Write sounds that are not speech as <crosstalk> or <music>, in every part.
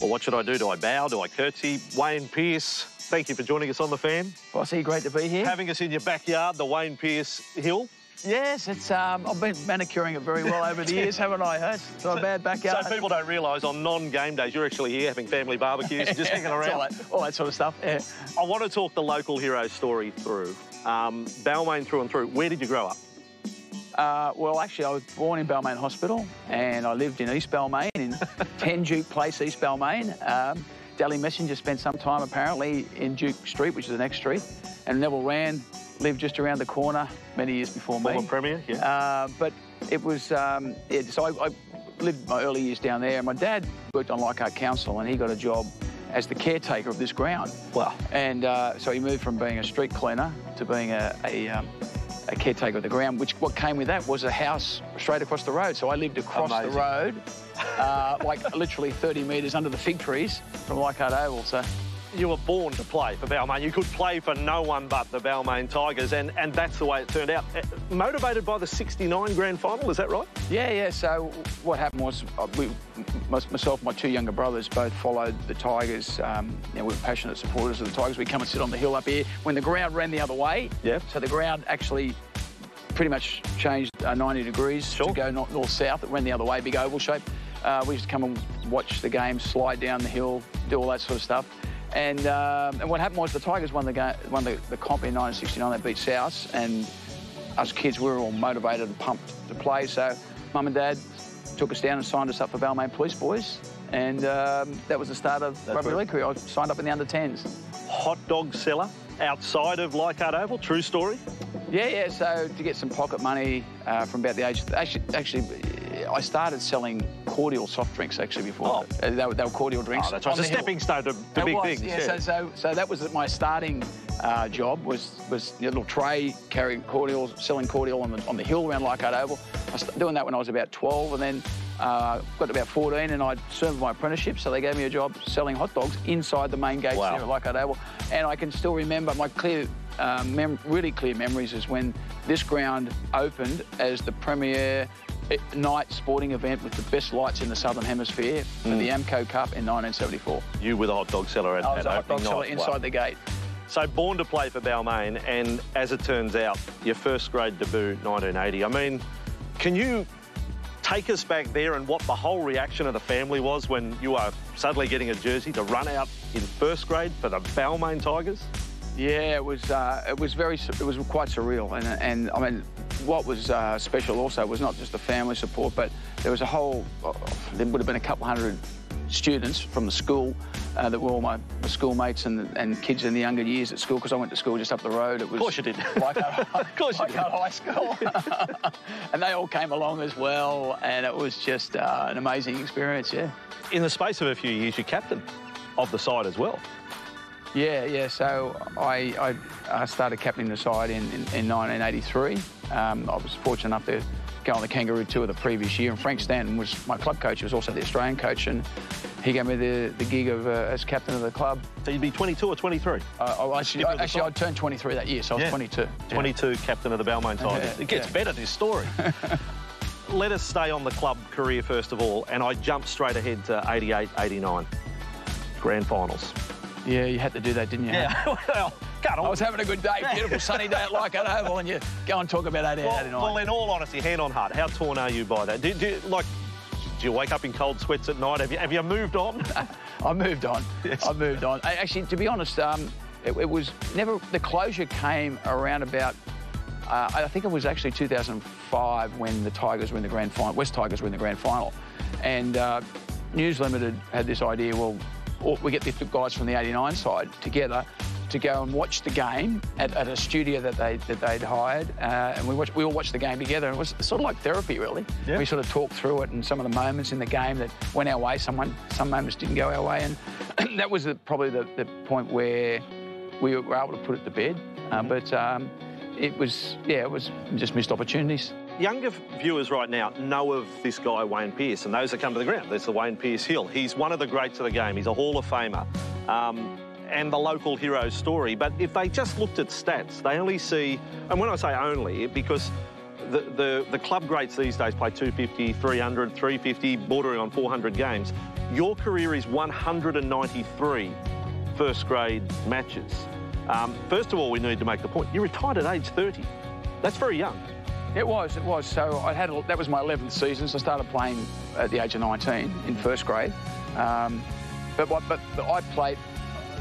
Well, what should I do? Do I bow? Do I curtsy? Wayne Pearce, thank you for joining us on the fan. Bossy, great to be here. Having us in your backyard, the Wayne Pearce Hill. Yes, it's. Um, I've been manicuring it very well over the years, haven't I? It's not a bad backyard. So people don't realise on non-game days you're actually here having family barbecues, and just <laughs> hanging all around. that, all that sort of stuff. Yeah. I want to talk the local hero story through. Um, Balmain through and through. Where did you grow up? Uh, well, actually, I was born in Balmain Hospital and I lived in East Balmain, in <laughs> 10 Duke Place, East Balmain. Um, Messenger spent some time apparently in Duke Street, which is the next street. And Neville Wran lived just around the corner many years before Former me. Premier, yeah. Uh, but it was, um, yeah, so I, I, lived my early years down there. My dad worked on Leichhardt Council and he got a job as the caretaker of this ground. Wow. And uh, so he moved from being a street cleaner to being a, a um, a caretaker of the ground, which what came with that was a house straight across the road. So I lived across Amazing. the road, uh, like literally 30 metres under the fig trees from Leichhardt Oval. So you were born to play for Balmain. You could play for no one but the Balmain Tigers, and, and that's the way it turned out. Uh, motivated by the 69 grand final, is that right? Yeah, yeah. So what happened was uh, we, myself and my two younger brothers both followed the Tigers. Um, you know, we were passionate supporters of the Tigers. We'd come and sit on the hill up here when the ground ran the other way. Yep. So the ground actually pretty much changed uh, 90 degrees sure. to go north-south. It ran the other way, big oval shape. Uh, we used to come and watch the game, slide down the hill, do all that sort of stuff. And, um, and what happened was the Tigers won the, game, won the, the comp in 1969. They beat South, and us kids we were all motivated and pumped to play. So mum and dad took us down and signed us up for Balmain Police Boys, and um, that was the start of That's rugby league career. I signed up in the under 10s. Hot dog seller outside of Leichhardt Oval, true story. Yeah, yeah. So to get some pocket money uh, from about the age, actually, actually I started selling cordial soft drinks actually before. Oh. Uh, they, were, they, were, cordial drinks. Oh, that's right. It's a stepping stone to, to big was, things. Yeah, yeah. So, so, so that was my starting uh, job was was a little tray carrying cordial, selling cordial on the on the hill around Leichhardt Oval. I was doing that when I was about 12, and then uh, got to about 14, and I served my apprenticeship. So they gave me a job selling hot dogs inside the main gates wow. there at Leichhardt Oval. And I can still remember my clear um, really clear memories is when this ground opened as the premier night sporting event with the best lights in the Southern Hemisphere for mm. the AMCO Cup in 1974. You were the hot dog seller at, I was a hot dog seller inside wow. the gate. So born to play for Balmain, and as it turns out, your first grade debut, 1980. I mean, can you take us back there and what the whole reaction of the family was when you are suddenly getting a jersey to run out in first grade for the Balmain Tigers? Yeah, it was. Uh, it was very. It was quite surreal, and and I mean, what was uh, special also was not just the family support, but there was a whole. Uh, there would have been a couple hundred students from the school uh, that were all my, my schoolmates and, and kids in the younger years at school because I went to school just up the road. It was of course you did. <laughs> Like <laughs> of course you like did. high school. <laughs> and they all came along as well, and it was just uh, an amazing experience, yeah. In the space of a few years, you're captain of the side as well. Yeah, yeah. So I, I, I started captaining the side in, in, in 1983. Um, I was fortunate enough to go on the Kangaroo Tour the previous year, and Frank Stanton was my club coach. He was also the Australian coach, and he gave me the, the gig of uh, as captain of the club. So you'd be 22 or 23? Uh, oh, actually, I, actually I turned 23 that year, so I was yeah. 22. 22, yeah. captain of the Balmain Tigers. Yeah, it gets better, this story. <laughs> Let us stay on the club career first of all, and I jump straight ahead to 88, 89. Grand finals. Yeah, you had to do that, didn't you? Yeah, <laughs> well, God, I was having a good day, beautiful sunny day at Leichhardt Oval, and you go and talk about 88, well, 89. well, in all honesty, hand on heart, how torn are you by that? Do, do, like, do you wake up in cold sweats at night? Have you, have you moved on? <laughs> I moved on. Yes. I moved on. I, actually, to be honest, um, it, it, was never, the closure came around about, uh, I think it was actually 2005 when the Tigers were in the grand final, West Tigers were in the grand final. And uh, News Limited had this idea, well, we get the guys from the 89 side together to go and watch the game at, at a studio that they that they'd hired, uh, and we watched, we all watched the game together. And It was sort of like therapy, really. Yeah. We sort of talked through it and some of the moments in the game that went our way. Some some moments didn't go our way, and <clears throat> that was the, probably the, the point where we were able to put it to bed. Uh, but um, it was yeah, it was just missed opportunities. Younger viewers right now know of this guy, Wayne Pearce, and those that come to the ground, there's the Wayne Pearce Hill. He's one of the greats of the game. He's a Hall of Famer. Um, and the local hero story. But if they just looked at stats, they only see, and when I say only, because the, the, the club greats these days play 250, 300, 350, bordering on 400 games. Your career is 193 first grade matches. Um, first of all, we need to make the point you retired at age 30. That's very young. It was, it was. So I had a, that was my 11th season. So I started playing at the age of 19 in first grade. Um, but, but, but I played.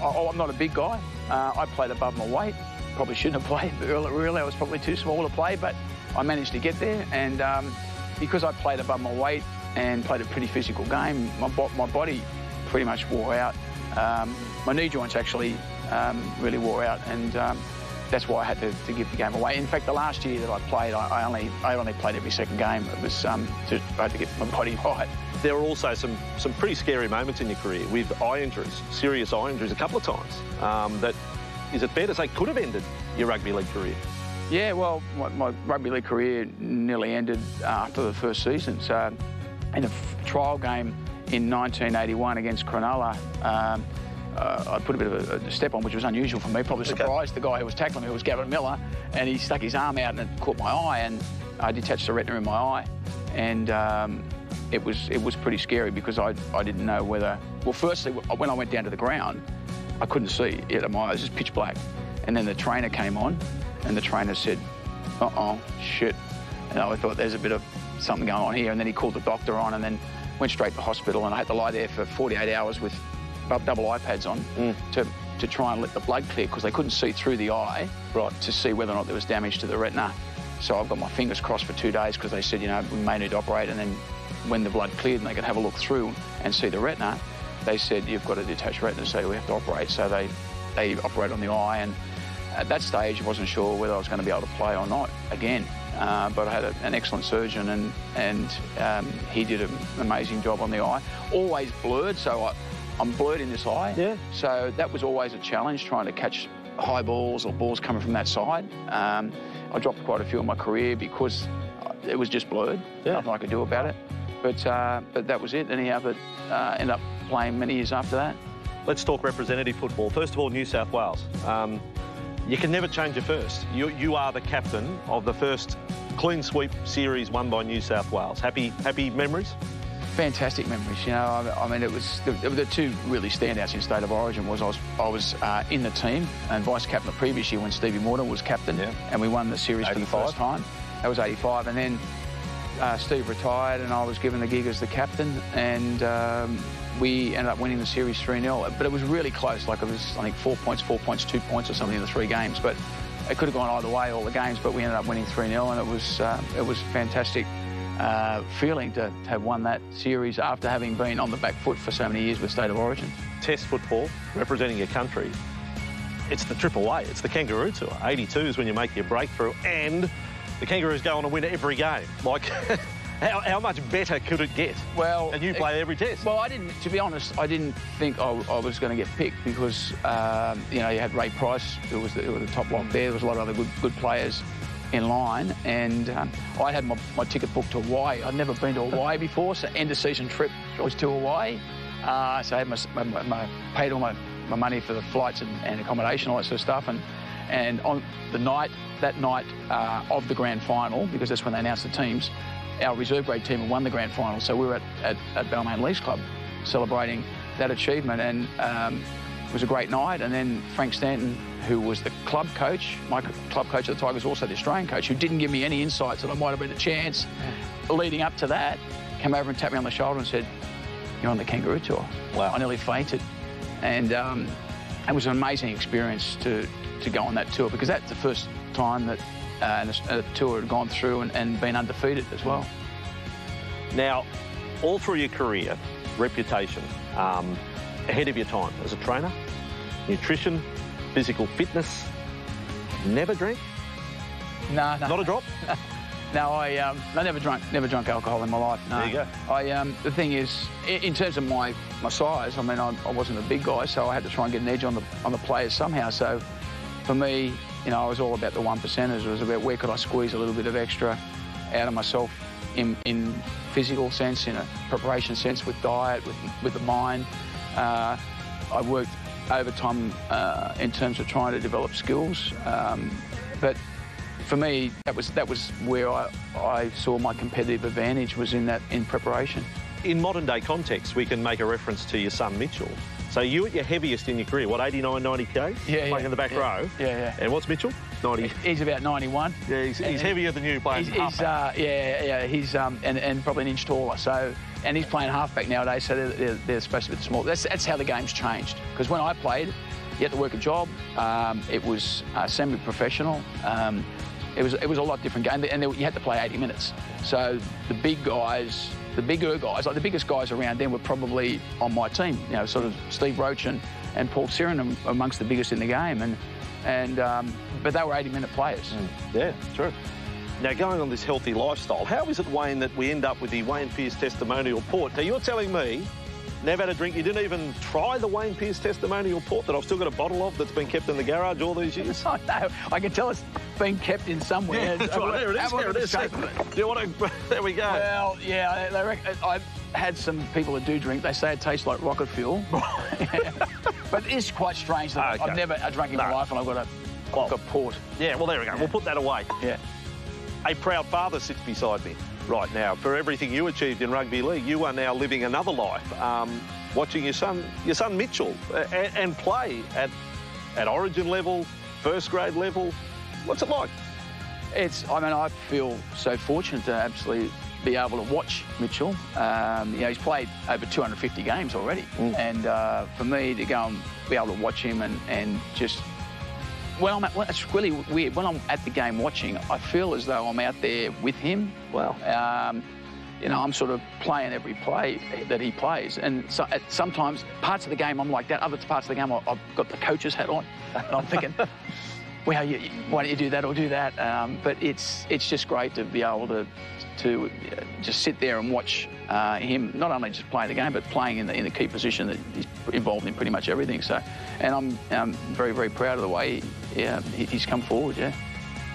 I, am not a big guy. Uh, I played above my weight. Probably shouldn't have <laughs> played really. Really, I was probably too small to play, but I managed to get there. And um, because I played above my weight and played a pretty physical game, my, my body pretty much wore out. Um, my knee joints actually um, really wore out, and um, that's why I had to, to, give the game away. In fact, the last year that I played, I, I only I only played every second game. It was um, to, I had to get my body <laughs> right. There were also some some pretty scary moments in your career with eye injuries, serious eye injuries, a couple of times. Um, that is it fair to say could have ended your rugby league career? Yeah, well, my, my rugby league career nearly ended after the first season. So, in a trial game in 1981 against Cronulla. Um, uh, I put a bit of a, step on, which was unusual for me. Probably surprised okay. the guy who was tackling me, who was Gavin Miller, and he stuck his arm out and it caught my eye, and I detached the retina in my eye, and um, it was it was pretty scary because I I didn't know whether. Well, firstly, when I went down to the ground, I couldn't see it. My eyes was just pitch black, and then the trainer came on, and the trainer said, "Uh oh, shit," and I thought there's a bit of something going on here, and then he called the doctor on, and then went straight to hospital, and I had to lie there for 48 hours with double iPads on mm. to, to try and let the blood clear because they couldn't see through the eye right, to see whether or not there was damage to the retina. So I've got my fingers crossed for two days because they said, you know, we may need to operate and then when the blood cleared and they could have a look through and see the retina, they said, you've got a detached retina, so we have to operate. So they, they operate on the eye and at that stage I wasn't sure whether I was going to be able to play or not again. Uh, but I had a, an excellent surgeon and, and um, he did an amazing job on the eye. Always blurred, so I, I'm blurred in this eye. Yeah. So that was always a challenge trying to catch high balls or balls coming from that side. Um, I dropped quite a few in my career because it was just blurred. Yeah. Nothing I could do about it. But uh, but that was it. Anyhow, but uh, ended up playing many years after that. Let's talk representative football. First of all, New South Wales. Um, you can never change your first. You, you are the captain of the first clean sweep series won by New South Wales. Happy happy memories? Fantastic memories. You know, I, I mean, it was the, the, two really standouts in state of origin was I was I was uh, in the team and vice captain the previous year when Stevie Mortimer was captain, yeah. and we won the series 85. for the first time. That was '85, and then uh, Steve retired, and I was given the gig as the captain, and um, we ended up winning the series 3-0. But it was really close. Like it was, I think, four points, four points, two points, or something in the three games. But it could have gone either way, all the games. But we ended up winning 3-0, and it was uh, it was fantastic uh, feeling to, to have won that series after having been on the back foot for so many years with State of Origin. Test football, representing your country, it's the triple A, it's the Kangaroo Tour. 82 is when you make your breakthrough, and the Kangaroos go on to win every game. Like, <laughs> how, how, much better could it get? Well, and you play it, every test. Well, I didn't. To be honest, I didn't think I, I was going to get picked because um, you know you had Ray Price, who was the, who was the top lock there. There was a lot of other good good players in line, and um, I had my, my, ticket booked to Hawaii. I'd never been to Hawaii <laughs> before, so end of season trip was to Hawaii. Uh, so I had my, my, my, paid all my, my money for the flights and, and, accommodation, all that sort of stuff, and and on the night that night uh, of the grand final, because that's when they announced the teams, our reserve grade team had won the grand final, so we were at, at, at Balmain Leagues Club celebrating that achievement, and um, it was a great night. And then Frank Stanton who was the club coach, my club coach at the Tigers, also the Australian coach, who didn't give me any insights that I might have been a chance. Leading up to that, came over and tapped me on the shoulder and said, "You're on the Kangaroo Tour." Wow! I nearly fainted, and um, it was an amazing experience to to go on that tour because that's the first time that uh, a, tour had gone through and, and been undefeated as well. Now, all through your career, reputation um, ahead of your time as a trainer, nutrition, physical fitness. Never drink? No, no. Not a drop? <laughs> no, I um, I never drank, never drunk alcohol in my life. No. There you go. I um, the thing is, in, terms of my my size, I mean, I, I, wasn't a big guy, so I had to try and get an edge on the on the players somehow. So, for me, you know, I was all about the one percenters. It was about where could I squeeze a little bit of extra out of myself in in physical sense, in a preparation sense, with diet, with with the mind. Uh, I worked overtime uh, in terms of trying to develop skills. Um, but for me, that was that was where I, I saw my competitive advantage was in that in preparation. In modern day context, we can make a reference to your son Mitchell. So you at your heaviest in your career, what, 89, 90 k? Yeah, Playing yeah, in the back yeah, row? yeah, yeah. And what's Mitchell? 90. He's about 91. Yeah, he's, he's heavier than you playing He's, he's uh, yeah, yeah, he's um, and, and probably an inch taller. So, and he's playing halfback nowadays. So they're, they're, supposed to be small. That's that's how the game's changed. Because when I played, you had to work a job. Um, it was uh, semi-professional. Um, it was it was a lot different game, and you had to play 80 minutes. So the big guys, the bigger guys, like the biggest guys around then, were probably on my team. You know, sort of Steve Roach and, and Paul Sironen amongst the biggest in the game, and and um, but they were 80-minute players. Yeah, true. Now, going on this healthy lifestyle, how is it, Wayne, that we end up with the Wayne Pearce testimonial port? Now, you're telling me never had a drink. You didn't even try the Wayne Pearce testimonial port that I've still got a bottle of that's been kept in the garage all these years? <laughs> I know. I can tell it's been kept in somewhere. Yeah, that's right. There it is. There it is. shape of. You want to? <laughs> There we go. Well, yeah, they reckon, I've had some people that do drink. They say it tastes like rocket fuel. <laughs> but it's quite strange that Okay. I've never I drank in my life and I've got a, Well- I've got port. Yeah, well, there we go. We'll put that away. Yeah. A proud father sits beside me right now. For everything you achieved in rugby league, you are now living another life. Um, watching your son, your son Mitchell, uh, and, and play at at Origin level, first grade level. What's it like? It's. I mean, I feel so fortunate to absolutely be able to watch Mitchell. Um, you know, he's played over 250 games already, and uh, for me to go and be able to watch him and and just. When I'm at, well, it's really weird. When I'm at the game watching, I feel as though I'm out there with him. Wow. Um, you know, I'm sort of playing every play that he plays, and so, at sometimes parts of the game I'm like that. Other parts of the game I- I've got the coach's hat on, and I'm thinking, <laughs> well, you- why don't you do that or do that? Um, but it's it's just great to be able to to uh, just sit there and watch uh, him not only just play the game, but playing in the in the key position that he's involved in pretty much everything. So, and I'm um, very very proud of the way he, yeah, he- he's come forward. Yeah.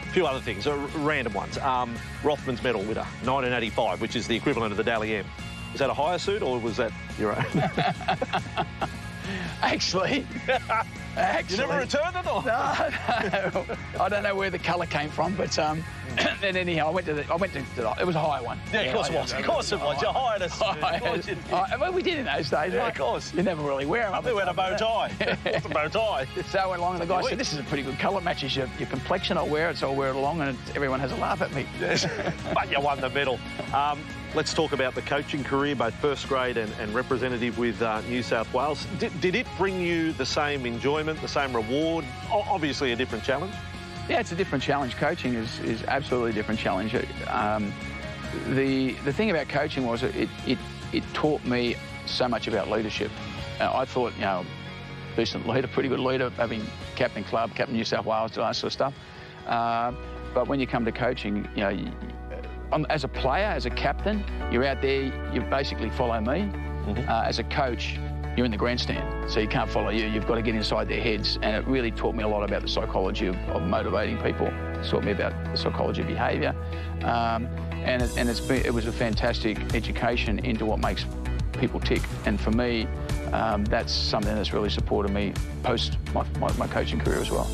A few other things, uh, random ones. Um, Rothman's medal winner, 1985, which is the equivalent of the Dally M. Is that a higher suit or was that your own? <laughs> Actually, actually, <laughs> you never returned it or? No, no. <laughs> I don't know where the colour came from, but um, <coughs> and anyhow, I went to the, I went to, the, it was a high one. Yeah, of course it was. Of course it was. You hired us. I- Of course you did. I- well, we did in those days. Yeah, right? of course. You never really wear them. They had a bow tie. What's a bow tie? So I went along, and the guy said, "This is a pretty good colour, matches your, your complexion. I'll wear it, so I'll wear it along." And everyone has a laugh at me. <laughs> but you won the medal. Um, let's talk about the coaching career, both first grade and, and representative with uh, New South Wales. Did, did it bring you the same enjoyment, the same reward? O- obviously, a different challenge. Yeah, it's a different challenge. Coaching is, is absolutely a different challenge. Um, the the thing about coaching was it it, it taught me so much about leadership. Uh, I thought, you know, decent leader, pretty good leader, having captain club, captain New South Wales, all that sort of stuff. Uh, but when you come to coaching, you know, you, um, as a player, as a captain, you're out there, you basically follow me. Uh, as a coach, you're in the grandstand, so you can't follow you. You've got to get inside their heads, and it really taught me a lot about the psychology of, of motivating people. It taught me about the psychology of behaviour, um, and it, and been, it was a fantastic education into what makes people tick. And for me, um, that's something that's really supported me post my, my, my coaching career as well.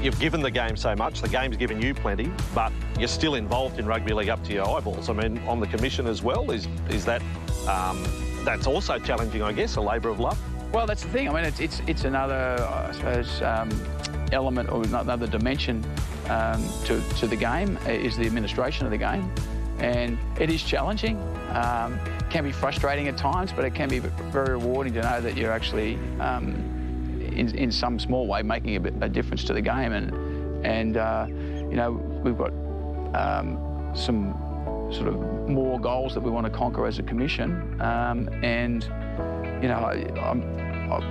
You've given the game so much, the game's given you plenty, but you're still involved in rugby league up to your eyeballs. I mean, on the commission as well, is is that um, that's also challenging, I guess, a labour of love. Well, that's the thing. I mean, it's it's, it's another, I suppose, um, element or another dimension um, to to the game is the administration of the game, and it is challenging. Um, can be frustrating at times, but it can be very rewarding to know that you're actually, um, in in some small way, making a, bit, a difference to the game. And and uh, you know, we've got um, some sort of more goals that we want to conquer as a commission, um, and you know, I, I'm,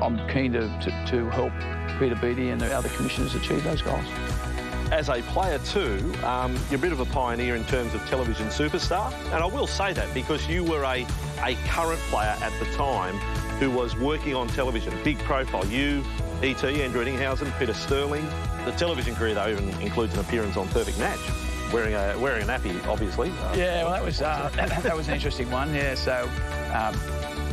I'm keen to, to, to help Peter Beattie and the other commissioners achieve those goals. As a player too, um, you're a bit of a pioneer in terms of television superstar, and I will say that because you were a, a current player at the time who was working on television, big profile. You, ET, Andrew Ettinghausen, Peter Sterling. The television career though even includes an appearance on Perfect Match, wearing a wearing a nappy, obviously. Uh, Yeah, well, that was uh, that was an interesting one. Yeah, so um,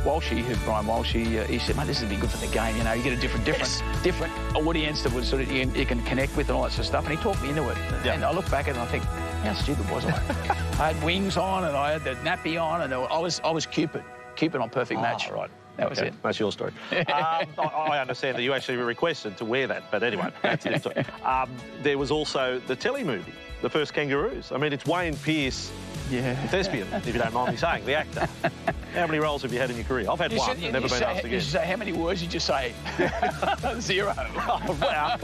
Walshy, who Brian Walshy, uh, he said, mate, this would be good for the game. You know, you get a different, different, Yes. different audience that would sort of you, you can connect with and all that sort of stuff. And he talked me into it. Yeah. And I look back at it and I think, how stupid was I? <laughs> I had wings on and I had the nappy on, and I was I was Cupid, Cupid on Perfect Match. Ah, right. That was Okay, it. That's your story. <laughs> um, I, I understand that you actually requested to wear that, but anyway, that's <laughs> it. Um, there was also the telly movie, The First Kangaroos. I mean, it's Wayne Pearce, Yeah. thespian, if you don't mind me saying, the actor. <laughs> How many roles have you had in your career? I've had You one, should, never been say, asked you again. should say how many words did you say? <laughs> <laughs> Zero. Oh, wow.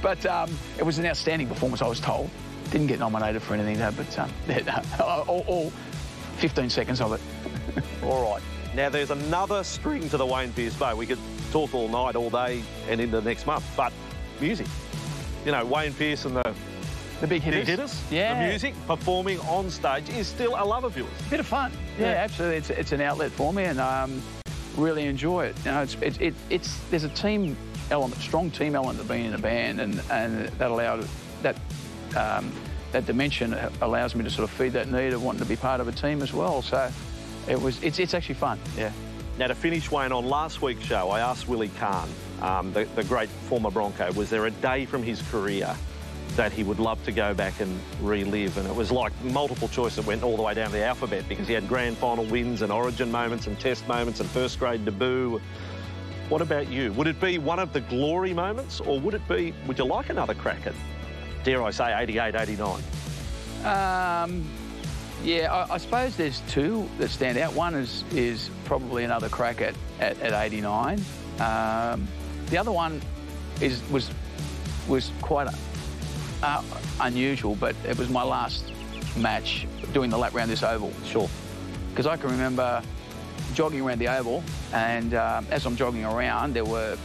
But um, it was an outstanding performance, I was told. Didn't get nominated for anything though, but um, all, all 15 seconds of it. All right. Now, there's another string to the Wayne Pearce bow. We could talk all night, all day, and into the next month. But music. You know, Wayne Pearce and the The big hitters. big hitters, Yeah. the music, performing on stage is still a love of yours. Bit of fun. Yeah, Yeah. absolutely. It's, it's an outlet for me and um, really enjoy it. You know, it's, it, it, it's, there's a team element, strong team element of being in a band and, and that allowed, that, um, that dimension allows me to sort of feed that need of wanting to be part of a team as well. So it was, it's, it's actually fun. Yeah. Now, to finish, Wayne, on last week's show, I asked Willie Carne, um, the, the great former Bronco, was there a day from his career that he would love to go back and relive? And it was like multiple choice that went all the way down the alphabet because he had grand final wins and origin moments and test moments and first grade debut. What about you? Would it be one of the glory moments or would it be, would you like another crack at, dare I say, 88, 89? Um, yeah, I, I suppose there's two that stand out. One is is probably another crack at, at, at 89. Um, the other one is was was quite uh, unusual, but it was my last match doing the lap round this oval. Sure. Because I can remember jogging around the oval, and um, as I'm jogging around, there were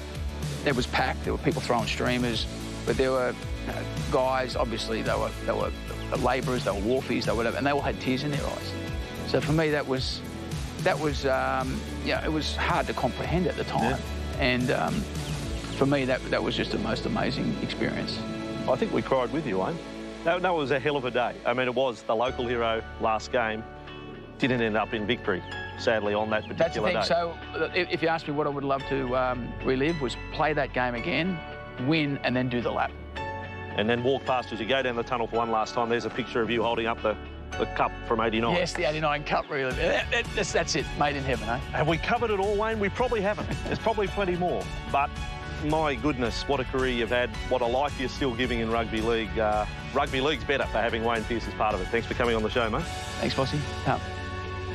it was packed. There were people throwing streamers, but there were you know, guys. Obviously, they were they were labourers, they were wharfies, they were whatever, and they all had tears in their eyes. So for me, that was that was um, yeah, it was hard to comprehend at the time, and um, for me, that that was just the most amazing experience. I think we cried with you, Wayne. That, that was a hell of a day. I mean, it was the local hero last game. Didn't end up in victory, sadly, on that particular That's the thing. day. So, if if you ask me what I would love to um, relive, was play that game again, win, and then do the lap. And then walk past as you go down the tunnel for one last time. There's a picture of you holding up the, the cup from 89. Yes, the 89 Cup really. That, that, that's, that's it, made in heaven, eh? Have we covered it all, Wayne? We probably haven't. There's probably plenty more. But my goodness, what a career you've had. What a life you're still giving in rugby league. Uh, rugby league's better for having Wayne Pearce as part of it. Thanks for coming on the show, mate. Thanks, Bossy. No.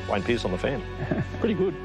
Wayne Pearce on the fan. <laughs> Pretty good.